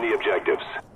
The objectives.